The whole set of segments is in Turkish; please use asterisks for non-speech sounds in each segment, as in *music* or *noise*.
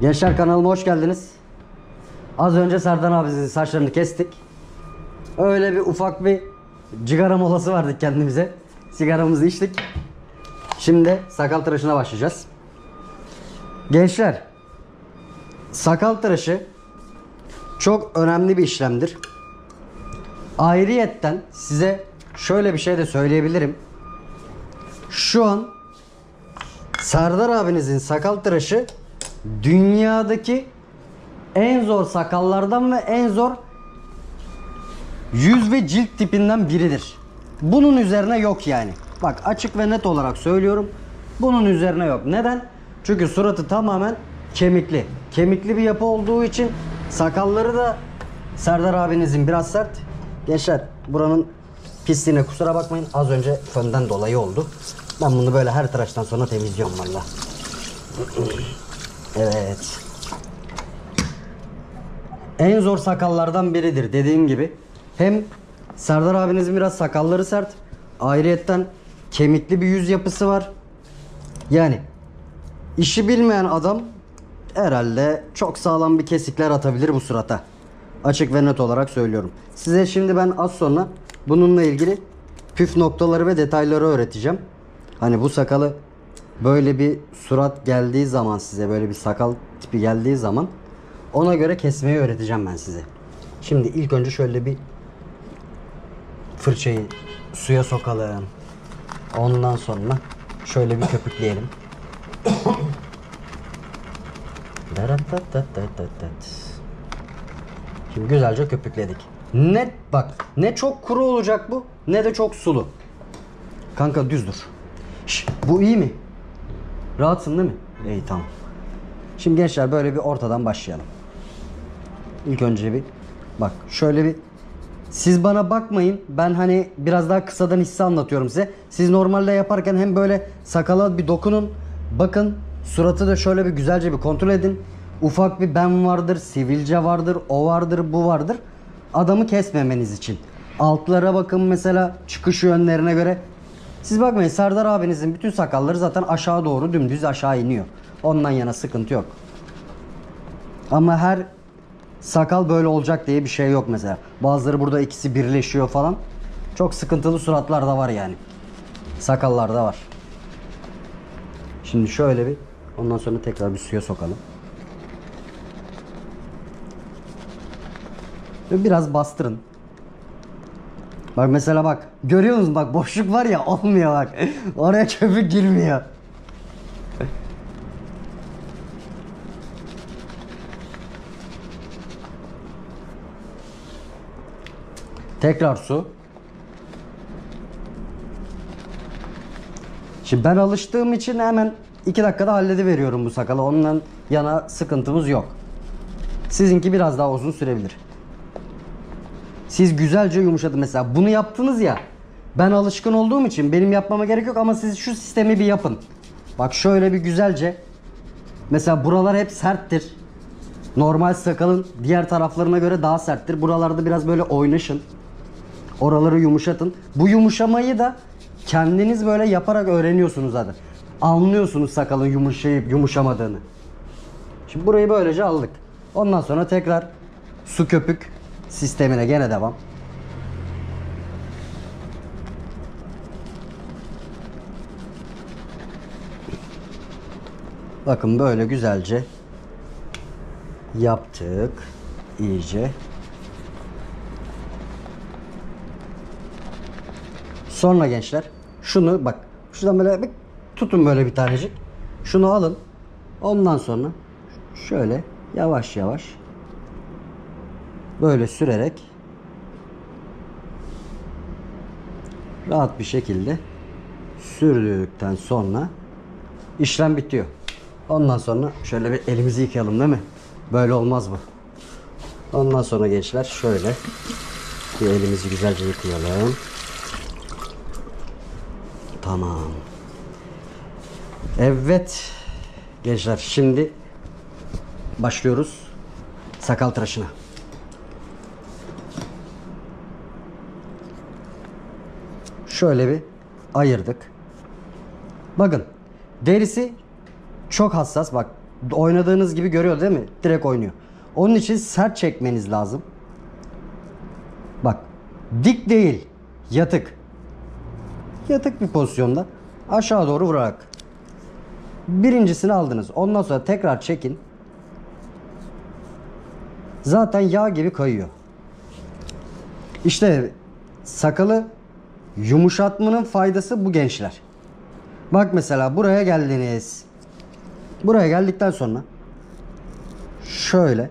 Gençler kanalıma hoş geldiniz. Az önce Serdan abimizin saçlarını kestik. Öyle bir ufak bir cigara molası verdik kendimize. Sigaramızı içtik. Şimdi sakal tıraşına başlayacağız. Gençler, sakal tıraşı çok önemli bir işlemdir. Ayrıyetten size şöyle bir şey de söyleyebilirim. Şu an Serdar abinizin sakal tıraşı dünyadaki en zor sakallardan ve en zor yüz ve cilt tipinden biridir. Bunun üzerine yok yani. Bak açık ve net olarak söylüyorum. Bunun üzerine yok. Neden? Çünkü suratı tamamen kemikli. Kemikli bir yapı olduğu için sakalları da Serdar abinizin biraz sert. Gençler buranın pisliğine kusura bakmayın. Az önce fönden dolayı oldu. Ben bunu böyle her tıraştan sonra temizliyorum valla. *clears throat* Evet. En zor sakallardan biridir dediğim gibi. Hem Serdar abinizin biraz sakalları sert. Ayrıyetten kemikli bir yüz yapısı var. Yani işi bilmeyen adam herhalde çok sağlam bir kesikler atabilir bu surata. Açık ve net olarak söylüyorum. Size şimdi ben az sonra bununla ilgili püf noktaları ve detayları öğreteceğim. Hani bu sakalı böyle bir surat geldiği zaman size böyle bir sakal tipi geldiği zaman ona göre kesmeyi öğreteceğim ben size. Şimdi ilk önce şöyle bir fırçayı suya sokalım. Ondan sonra şöyle bir köpükleyelim. Şimdi güzelce köpükledik. Ne bak ne çok kuru olacak bu ne de çok sulu. Kanka düz dur. Bu iyi mi? Rahatsın değil mi? İyi tamam. Şimdi gençler böyle bir ortadan başlayalım. İlk önce bir bak şöyle bir siz bana bakmayın. Ben hani biraz daha kısadan hisse anlatıyorum size. Siz normalde yaparken hem böyle sakala bir dokunun. Bakın suratı da şöyle bir güzelce bir kontrol edin. Ufak bir ben vardır, sivilce vardır, o vardır, bu vardır. Adamı kesmemeniz için. Altlara bakın mesela çıkış yönlerine göre. Siz bakmayın Serdar abinizin bütün sakalları zaten aşağı doğru dümdüz aşağı iniyor. Ondan yana sıkıntı yok. Ama her sakal böyle olacak diye bir şey yok mesela. Bazıları burada ikisi birleşiyor falan. Çok sıkıntılı suratlar da var yani. Sakallar da var. Şimdi şöyle bir ondan sonra tekrar bir suya sokalım. Biraz bastırın. Bak mesela bak görüyor musun bak boşluk var ya olmuyor bak. *laughs* Oraya köpük girmiyor. Tekrar su. Şimdi ben alıştığım için hemen 2 dakikada hallediveriyorum bu sakalı. Ondan yana sıkıntımız yok. Sizinki biraz daha uzun sürebilir. Siz güzelce yumuşadı mesela. Bunu yaptınız ya. Ben alışkın olduğum için benim yapmama gerek yok ama siz şu sistemi bir yapın. Bak şöyle bir güzelce. Mesela buralar hep serttir. Normal sakalın diğer taraflarına göre daha serttir. Buralarda biraz böyle oynaşın. Oraları yumuşatın. Bu yumuşamayı da kendiniz böyle yaparak öğreniyorsunuz zaten. Anlıyorsunuz sakalın yumuşayıp yumuşamadığını. Şimdi burayı böylece aldık. Ondan sonra tekrar su köpük sistemine gene devam. Bakın böyle güzelce yaptık iyice. Sonra gençler şunu bak şuradan böyle bir tutun böyle bir tanecik. Şunu alın. Ondan sonra şöyle yavaş yavaş böyle sürerek rahat bir şekilde sürdükten sonra işlem bitiyor. Ondan sonra şöyle bir elimizi yıkayalım değil mi? Böyle olmaz bu. Ondan sonra gençler şöyle bir elimizi güzelce yıkayalım. Tamam. Evet. Gençler şimdi başlıyoruz sakal tıraşına. Şöyle bir ayırdık. Bakın derisi çok hassas. Bak oynadığınız gibi görüyor değil mi? Direkt oynuyor. Onun için sert çekmeniz lazım. Bak dik değil yatık. Yatık bir pozisyonda aşağı doğru vurarak. Birincisini aldınız. Ondan sonra tekrar çekin. Zaten yağ gibi kayıyor. İşte sakalı yumuşatmanın faydası bu gençler. Bak mesela buraya geldiniz. Buraya geldikten sonra şöyle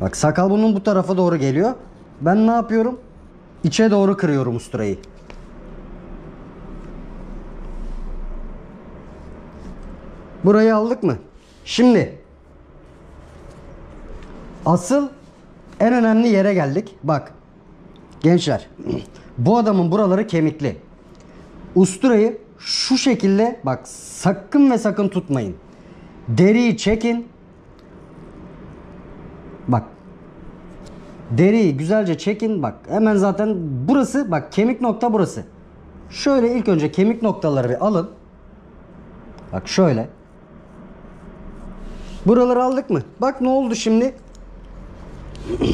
Bak sakal bunun bu tarafa doğru geliyor. Ben ne yapıyorum? İçe doğru kırıyorum usturayı. Burayı aldık mı? Şimdi asıl en önemli yere geldik. Bak gençler *clears throat* bu adamın buraları kemikli. Usturayı şu şekilde bak sakın ve sakın tutmayın. Deriyi çekin. Bak Deriyi güzelce çekin. Bak hemen zaten burası bak kemik nokta burası. Şöyle ilk önce kemik noktaları bir alın. Bak şöyle. Buraları aldık mı? Bak ne oldu şimdi? *clears throat*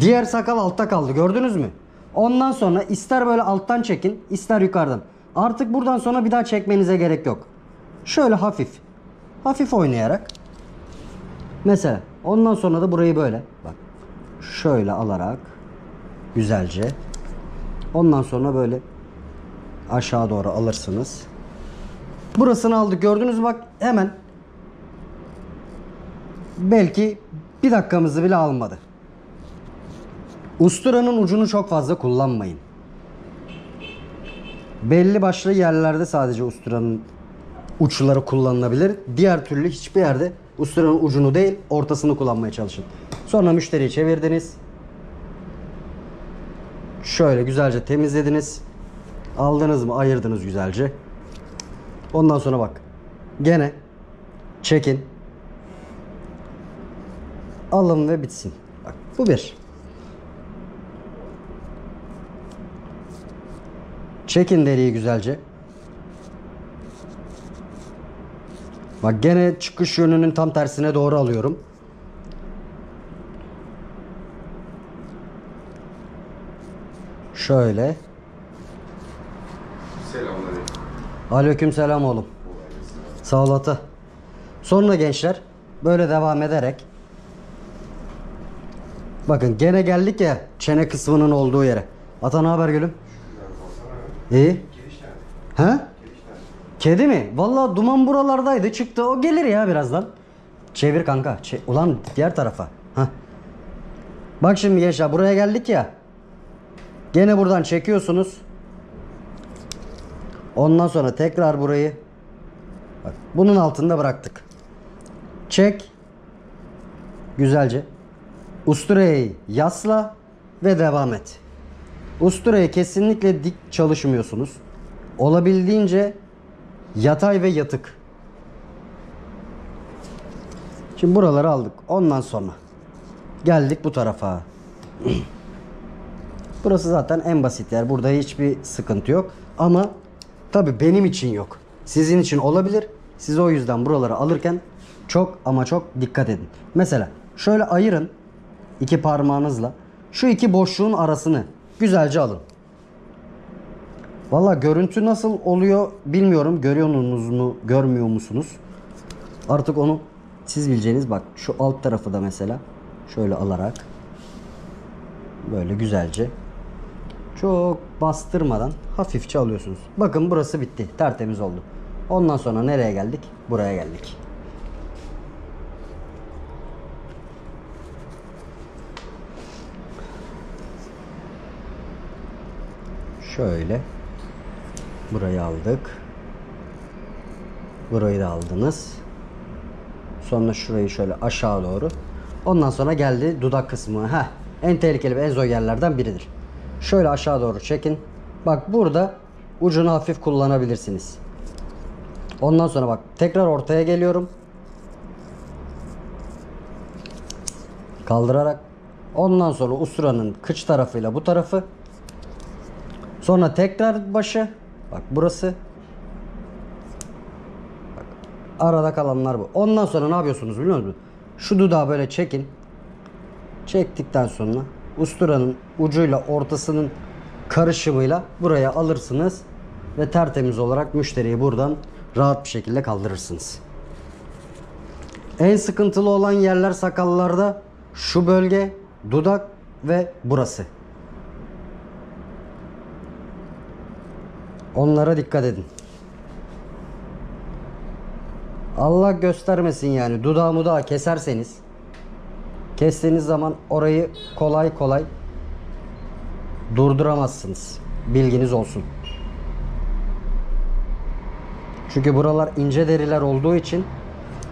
Diğer sakal altta kaldı. Gördünüz mü? Ondan sonra ister böyle alttan çekin, ister yukarıdan. Artık buradan sonra bir daha çekmenize gerek yok. Şöyle hafif. Hafif oynayarak. Mesela ondan sonra da burayı böyle. Bak şöyle alarak güzelce ondan sonra böyle aşağı doğru alırsınız. Burasını aldık gördünüz bak hemen belki bir dakikamızı bile almadı. Usturanın ucunu çok fazla kullanmayın. Belli başlı yerlerde sadece usturanın uçları kullanılabilir. Diğer türlü hiçbir yerde usturanın ucunu değil ortasını kullanmaya çalışın. Sonra müşteriyi çevirdiniz. Şöyle güzelce temizlediniz. Aldınız mı ayırdınız güzelce. Ondan sonra bak. Gene çekin. Alın ve bitsin. Bak bu bir. Çekin deriyi güzelce. Bak gene çıkış yönünün tam tersine doğru alıyorum. Şöyle. Selamünaleyküm. Aleyküm selam oğlum. Sağ ol ata. Sonra gençler böyle devam ederek Bakın gene geldik ya çene kısmının olduğu yere. Ata ne haber gülüm? İyi. He? Giriş nerede? Kedi mi? Vallahi duman buralardaydı çıktı. O gelir ya birazdan. Çevir kanka. Çe- Ulan diğer tarafa. Heh. Bak şimdi gençler buraya geldik ya. Gene buradan çekiyorsunuz. Ondan sonra tekrar burayı bak bunun altında bıraktık. Çek. Güzelce. Usturayı yasla ve devam et. Usturaya kesinlikle dik çalışmıyorsunuz. Olabildiğince yatay ve yatık. Şimdi buraları aldık. Ondan sonra geldik bu tarafa. *clears throat* Burası zaten en basit yer. Burada hiçbir sıkıntı yok. Ama tabii benim için yok. Sizin için olabilir. Siz o yüzden buraları alırken çok ama çok dikkat edin. Mesela şöyle ayırın iki parmağınızla. Şu iki boşluğun arasını güzelce alın. Valla görüntü nasıl oluyor bilmiyorum. Görüyorsunuz mu, görmüyor musunuz? Artık onu siz bileceğiniz bak şu alt tarafı da mesela şöyle alarak böyle güzelce çok bastırmadan hafifçe alıyorsunuz. Bakın burası bitti. Tertemiz oldu. Ondan sonra nereye geldik? Buraya geldik. Şöyle burayı aldık. Burayı da aldınız. Sonra şurayı şöyle aşağı doğru. Ondan sonra geldi dudak kısmı. Heh, en tehlikeli ve en zor yerlerden biridir. Şöyle aşağı doğru çekin. Bak burada ucunu hafif kullanabilirsiniz. Ondan sonra bak tekrar ortaya geliyorum. Kaldırarak. Ondan sonra usuranın kıç tarafıyla bu tarafı. Sonra tekrar başı. Bak burası. Bak, Arada kalanlar bu. Ondan sonra ne yapıyorsunuz biliyor musunuz? Şu dudağı böyle çekin. Çektikten sonra usturanın ucuyla ortasının karışımıyla buraya alırsınız ve tertemiz olarak müşteriyi buradan rahat bir şekilde kaldırırsınız. En sıkıntılı olan yerler sakallarda şu bölge, dudak ve burası. Onlara dikkat edin. Allah göstermesin yani dudağı mudağı keserseniz kestiğiniz zaman orayı kolay kolay durduramazsınız. Bilginiz olsun. Çünkü buralar ince deriler olduğu için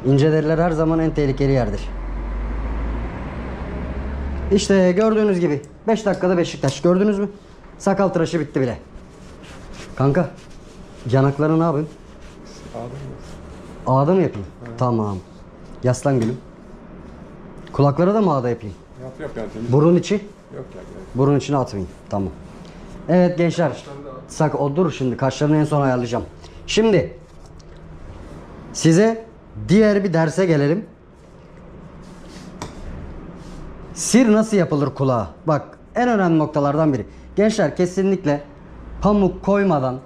ince deriler her zaman en tehlikeli yerdir. İşte gördüğünüz gibi 5 dakikada Beşiktaş gördünüz mü? Sakal tıraşı bitti bile. Kanka yanaklarını ne yapayım? Ağda mı yapayım? Tamam. Yaslan gülüm. Kulaklara da mı ağda yapayım? Yap yap yani temiz. Burun içi? Yok ya. gerek. Burun içine atmayayım. Tamam. Evet gençler. Sak o dur şimdi kaşlarını en son ayarlayacağım. Şimdi size diğer bir derse gelelim. Sir nasıl yapılır kulağa? Bak en önemli noktalardan biri. Gençler kesinlikle pamuk koymadan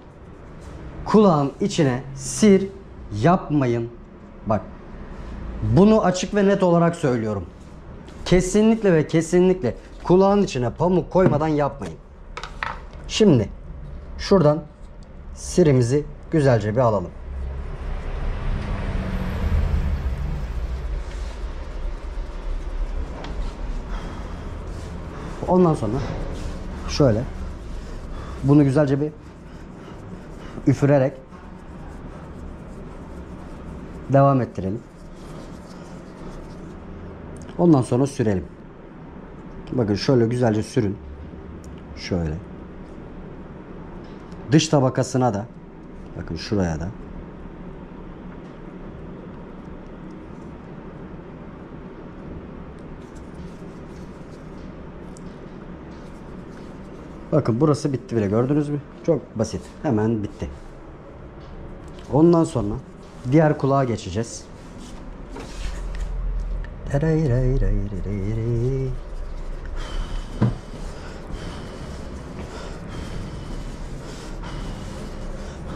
kulağın içine sir yapmayın. Bak bunu açık ve net olarak söylüyorum. Kesinlikle ve kesinlikle kulağın içine pamuk koymadan yapmayın. Şimdi şuradan sirimizi güzelce bir alalım. Ondan sonra şöyle bunu güzelce bir üfürerek devam ettirelim. Ondan sonra sürelim. Bakın şöyle güzelce sürün. Şöyle. Dış tabakasına da bakın şuraya da Bakın burası bitti bile gördünüz mü? Çok basit. Hemen bitti. Ondan sonra diğer kulağa geçeceğiz.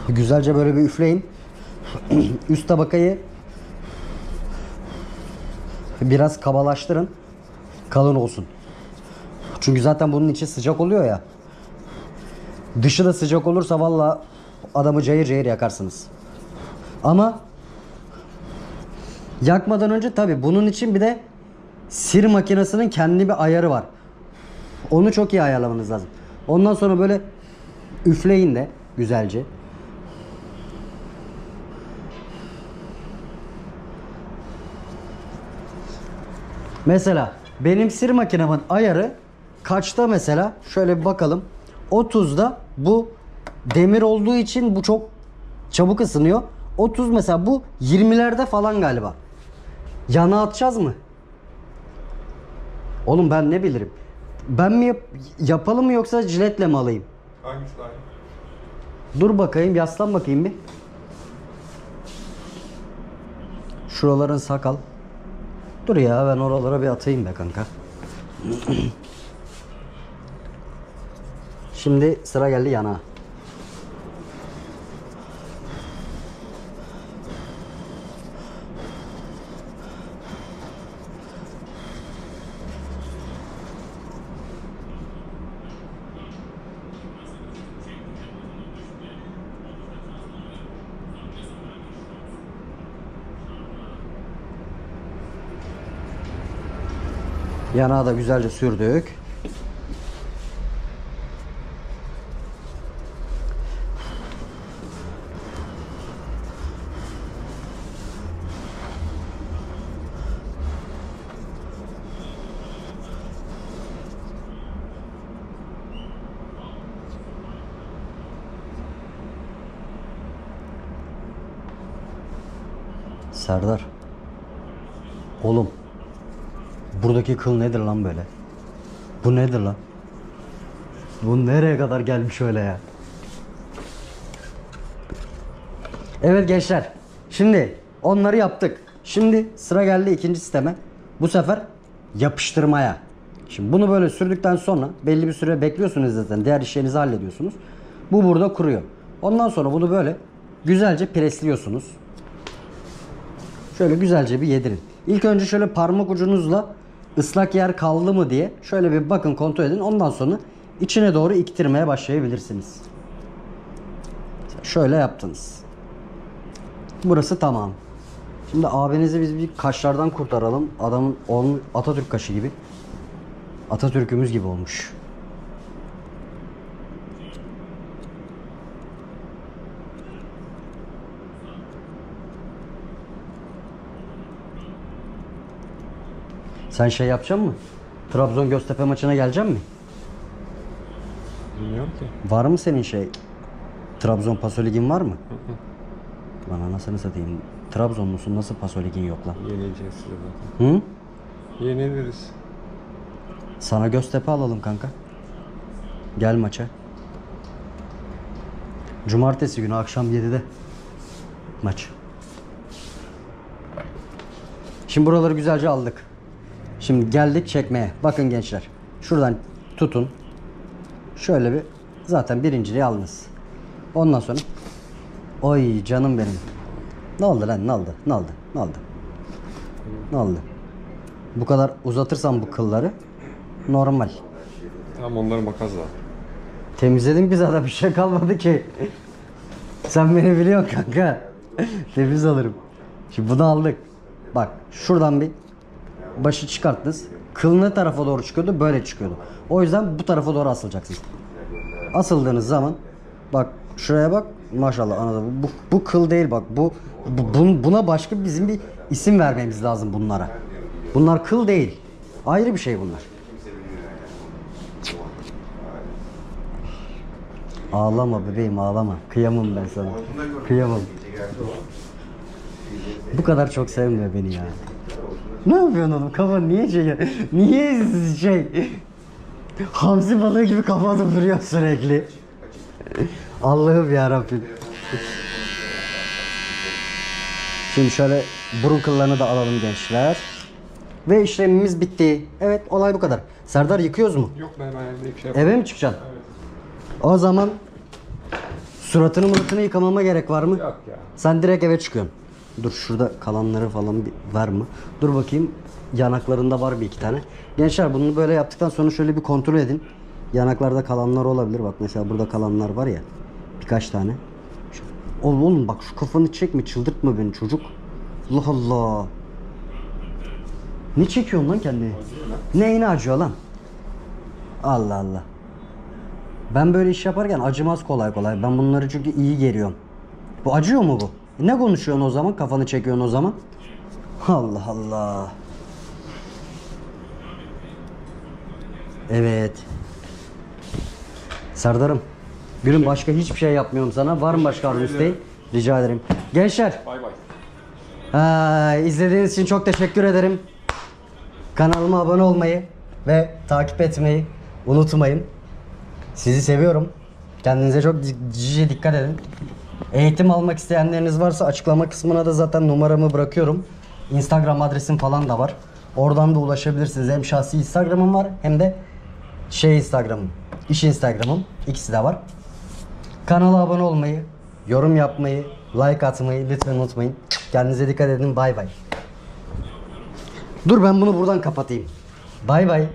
Güzelce böyle bir üfleyin. *clears throat* Üst tabakayı biraz kabalaştırın. Kalın olsun. Çünkü zaten bunun içi sıcak oluyor ya. Dışı da sıcak olursa valla adamı cayır cayır yakarsınız. Ama yakmadan önce tabi bunun için bir de sir makinesinin kendi bir ayarı var. Onu çok iyi ayarlamanız lazım. Ondan sonra böyle üfleyin de güzelce. Mesela benim sir makinemin ayarı kaçta mesela? Şöyle bir bakalım. 30'da bu demir olduğu için bu çok çabuk ısınıyor. 30 mesela bu 20'lerde falan galiba. Yana atacağız mı? Oğlum ben ne bilirim? Ben mi yap- yapalım mı yoksa jiletle mi alayım? Hangisi daha iyi? Dur bakayım yaslan bakayım bir. Şuraların sakal. Dur ya ben oralara bir atayım be kanka. *clears throat* Şimdi sıra geldi yana. Yanağı da güzelce sürdük. Serdar. Oğlum. Buradaki kıl nedir lan böyle? Bu nedir lan? Bu nereye kadar gelmiş öyle ya? Evet gençler. Şimdi Onları yaptık. Şimdi sıra geldi ikinci sisteme. Bu sefer yapıştırmaya. Şimdi bunu böyle sürdükten sonra belli bir süre bekliyorsunuz zaten. Diğer işlerinizi hallediyorsunuz. Bu burada kuruyor. Ondan sonra bunu böyle güzelce presliyorsunuz. Şöyle güzelce bir yedirin. İlk önce şöyle parmak ucunuzla ıslak yer kaldı mı diye şöyle bir bakın kontrol edin. Ondan sonra içine doğru iktirmeye başlayabilirsiniz. Şöyle yaptınız. Burası tamam. Şimdi abinizi biz bir kaşlardan kurtaralım. Adamın Atatürk kaşı gibi. Atatürk'ümüz gibi olmuş. Sen şey yapacak mı? Trabzon Göztepe maçına gelecek mi? Bilmiyorum ki. Var mı senin şey? Trabzon Paso Ligin var mı? Lan anasını satayım. Trabzonlusun nasıl Paso Ligin yok lan? Yenileceğiz size zaten. Hı? Yeniliriz. Sana Göztepe alalım kanka. Gel maça. Cumartesi günü akşam 7'de maç. Şimdi buraları güzelce aldık. Şimdi geldik çekmeye. Bakın gençler. Şuradan tutun. Şöyle bir zaten birinciliği aldınız. Ondan sonra Oy canım benim. Ne oldu lan? Ne oldu? Ne oldu? Ne oldu? Ne oldu? Bu kadar uzatırsam bu kılları normal. Tamam onları makasla. Temizledim ki zaten bir şey kalmadı ki. Sen beni biliyorsun kanka. Temiz alırım. Şimdi bunu aldık. Bak şuradan bir başı çıkarttınız. Kıl ne tarafa doğru çıkıyordu? Böyle çıkıyordu. O yüzden bu tarafa doğru asılacaksınız. Asıldığınız zaman bak şuraya bak. Maşallah anladım. Bu, bu kıl değil bak. Bu, bu bun- buna başka bizim bir isim vermemiz lazım bunlara. Bunlar kıl değil. Ayrı bir şey bunlar. Ağlama bebeğim ağlama. Kıyamam ben sana. Kıyamam. Bu kadar çok sevme beni ya. Ne yapıyorsun oğlum? Kafan niye şey? Niye şey? Hamsi balığı gibi kafanı duruyor sürekli. Allah'ım ya Rabbim. Şimdi şöyle burun kıllarını da alalım gençler. Ve işlemimiz bitti. Evet olay bu kadar. Serdar yıkıyoruz mu? Yok ben ben bir şey yapayım. Eve mi çıkacaksın? O zaman suratını muratını yıkamama gerek var mı? Yok ya. Sen direkt eve çıkıyorsun. Dur şurada kalanları falan bir var mı? Dur bakayım. Yanaklarında var bir iki tane. Gençler bunu böyle yaptıktan sonra şöyle bir kontrol edin. Yanaklarda kalanlar olabilir. Bak mesela burada kalanlar var ya. Birkaç tane. Oğlum oğlum bak şu kafanı çekme çıldırtma beni çocuk. Allah Allah. Ne çekiyorsun lan kendini? Neyine acıyor lan? Allah Allah. Ben böyle iş yaparken acımaz kolay kolay. Ben bunları çünkü iyi geriyorum. Bu acıyor mu bu? Ne konuşuyorsun o zaman? Kafanı çekiyorsun o zaman? Allah Allah. Evet. Serdar'ım. Gülüm başka hiçbir şey yapmıyorum sana. Var mı başka arzu isteğin? Rica ederim. Gençler. Bay bay. Ha, izlediğiniz için çok teşekkür ederim. Kanalıma abone olmayı ve takip etmeyi unutmayın. Sizi seviyorum. Kendinize çok cici dikkat edin. Eğitim almak isteyenleriniz varsa açıklama kısmına da zaten numaramı bırakıyorum. Instagram adresim falan da var. Oradan da ulaşabilirsiniz. Hem şahsi Instagram'ım var hem de şey Instagram'ım. iş Instagram'ım. İkisi de var. Kanala abone olmayı, yorum yapmayı, like atmayı lütfen unutmayın. Kendinize dikkat edin. Bay bay. Dur ben bunu buradan kapatayım. Bay bay.